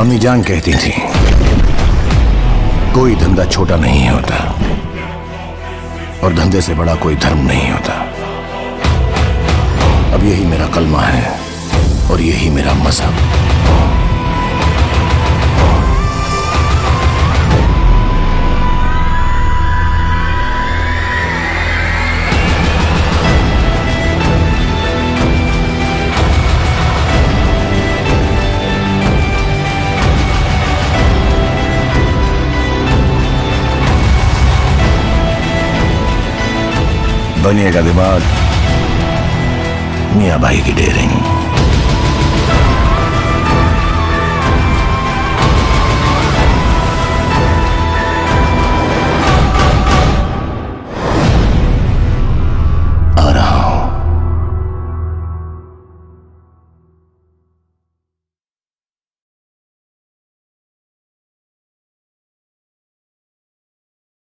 अम्मी जान कहती थी, कोई धंधा छोटा नहीं होता और धंधे से बड़ा कोई धर्म नहीं होता। अब यही मेरा कलमा है और यही मेरा मज़हब। बनिएगा दिमाग मियाँ भाई की डेयरिंग